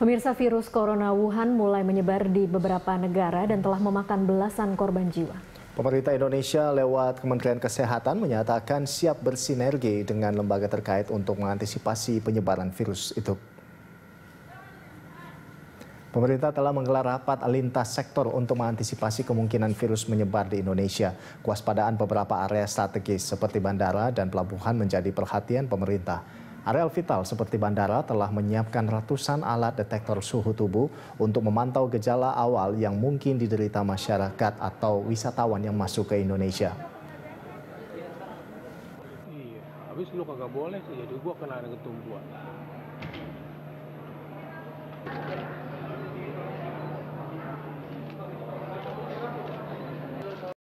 Pemirsa virus corona Wuhan mulai menyebar di beberapa negara dan telah memakan belasan korban jiwa. Pemerintah Indonesia lewat Kementerian Kesehatan menyatakan siap bersinergi dengan lembaga terkait untuk mengantisipasi penyebaran virus itu. Pemerintah telah menggelar rapat lintas sektor untuk mengantisipasi kemungkinan virus menyebar di Indonesia. Kewaspadaan beberapa area strategis seperti bandara dan pelabuhan menjadi perhatian pemerintah. Areal vital seperti bandara telah menyiapkan ratusan alat detektor suhu tubuh untuk memantau gejala awal yang mungkin diderita masyarakat atau wisatawan yang masuk ke Indonesia. Iya, habis lu kagak boleh sih, jadi gua kena ketumbuhan.